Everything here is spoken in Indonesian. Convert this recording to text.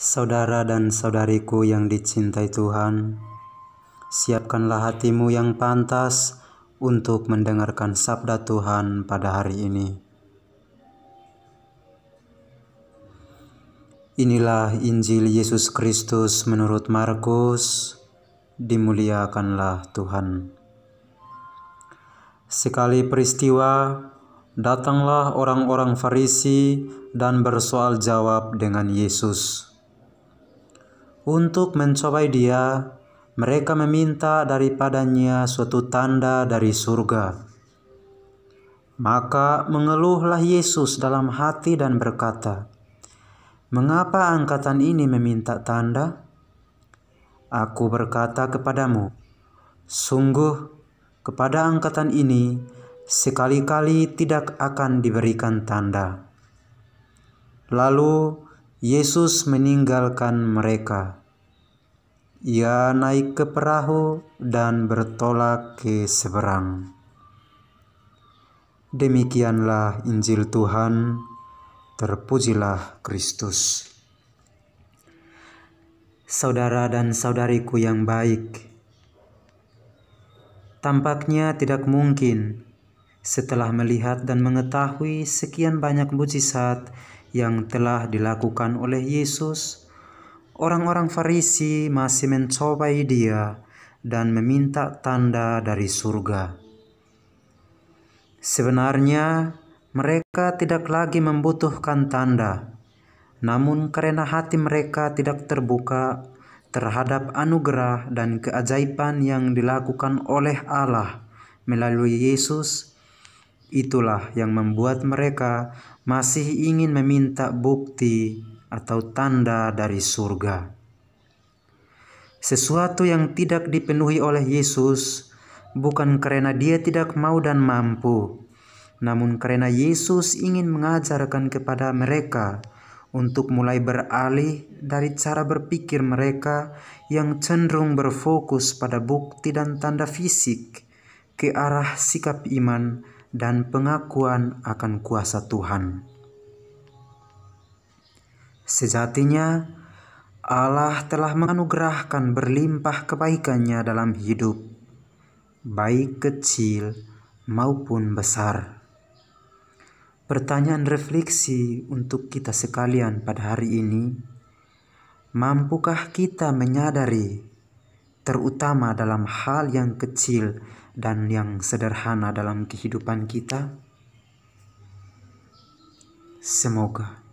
Saudara dan saudariku yang dicintai Tuhan, siapkanlah hatimu yang pantas untuk mendengarkan sabda Tuhan pada hari ini. Inilah Injil Yesus Kristus menurut Markus, dimuliakanlah Tuhan. Sekali peristiwa, datanglah orang-orang Farisi dan bersoal jawab dengan Yesus. Untuk mencobai dia, mereka meminta daripadanya suatu tanda dari surga. Maka mengeluhlah Yesus dalam hati dan berkata, "Mengapa angkatan ini meminta tanda? Aku berkata kepadamu, sungguh kepada angkatan ini sekali-kali tidak akan diberikan tanda." Lalu Yesus meninggalkan mereka. Ia naik ke perahu dan bertolak ke seberang. Demikianlah Injil Tuhan. Terpujilah Kristus. Saudara dan saudariku yang baik, tampaknya tidak mungkin setelah melihat dan mengetahui sekian banyak mujizat yang telah dilakukan oleh Yesus, orang-orang Farisi masih mencobai Dia dan meminta tanda dari surga. Sebenarnya, mereka tidak lagi membutuhkan tanda, namun karena hati mereka tidak terbuka terhadap anugerah dan keajaiban yang dilakukan oleh Allah melalui Yesus, itulah yang membuat mereka masih ingin meminta bukti atau tanda dari surga. Sesuatu yang tidak dipenuhi oleh Yesus bukan karena Dia tidak mau dan mampu, namun karena Yesus ingin mengajarkan kepada mereka untuk mulai beralih dari cara berpikir mereka yang cenderung berfokus pada bukti dan tanda fisik ke arah sikap iman dan pengakuan akan kuasa Tuhan. Sejatinya, Allah telah menganugerahkan berlimpah kebaikannya dalam hidup, baik kecil maupun besar. Pertanyaan refleksi untuk kita sekalian pada hari ini, mampukah kita menyadari, terutama dalam hal yang kecil dan yang sederhana dalam kehidupan kita? Semoga